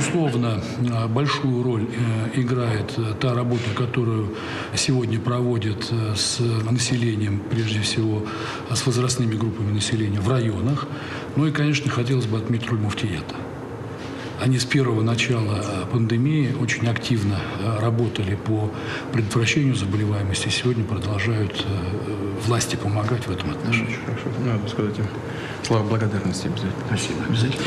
Безусловно, большую роль э, играет э, та работа, которую сегодня проводят э, с населением, прежде всего с возрастными группами населения в районах. Ну и, конечно, хотелось бы отметить роль муфтията. Они с первого начала пандемии очень активно работали по предотвращению заболеваемости. Сегодня продолжают власти помогать в этом отношении. Хорошо. Ну, надо сказать им слова благодарности обязательно. Спасибо. Обязательно.